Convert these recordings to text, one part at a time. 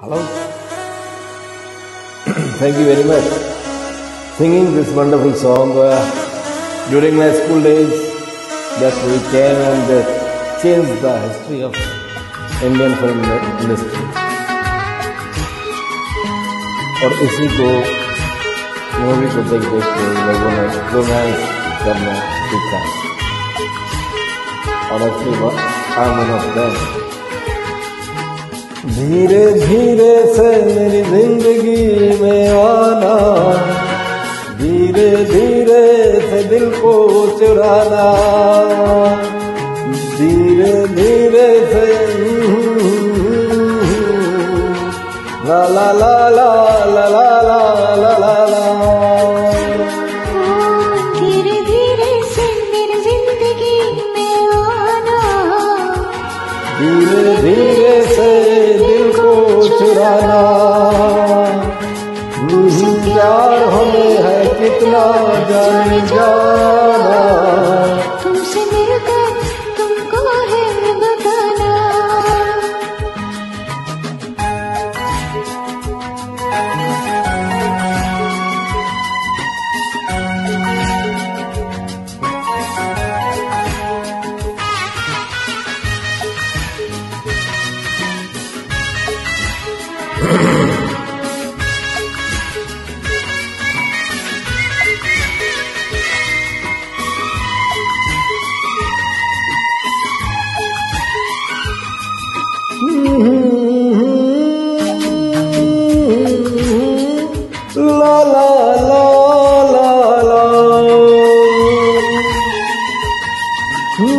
Hello. Thank you very much. Singing this wonderful song uh, during my school days that we came and uh, changed the history of Indian film industry. और इसी को movie को देख देख के लोगों ने रोमांस करना सीखा और actually I one of them धीरे धीरे से मेरी ज़िंदगी में आना। धीरे धीरे से दिल को चुराना। धीरे धीरे से दिल को चुराना। प्यार हमें है कितना जान जाना तुमसे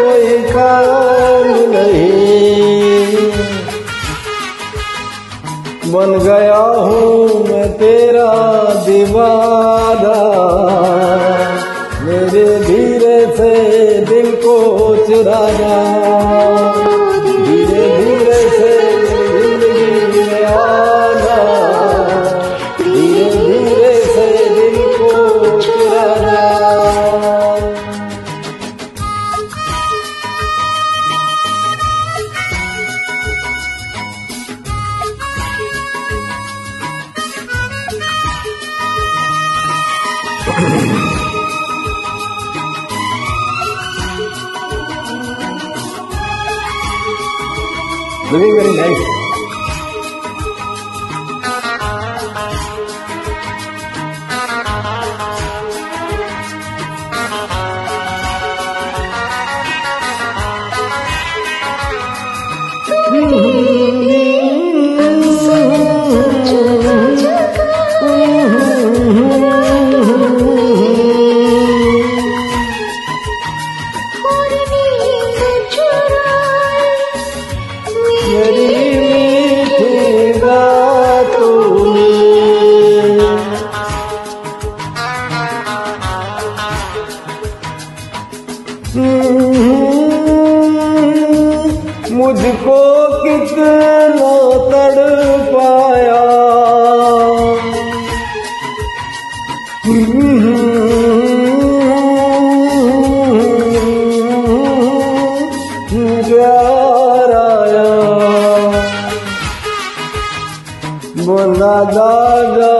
कोई काम नहीं। बन गया हूँ मैं तेरा दीवाना। मेरे धीरे से दिल को चुराना। Doing very nice. मुझको कितना तड़ पाया। प्यार आया। बोला दादा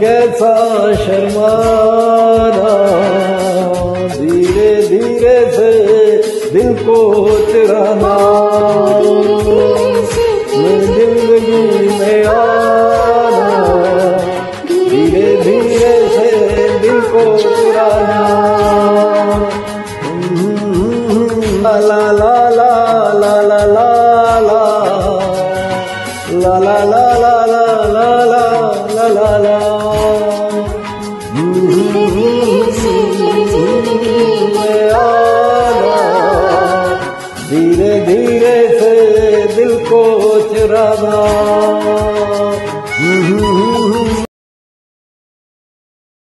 कैसा शर्माना। धीरे धीरे से दिल को मैं धीरे धीरे से दिल को रहा था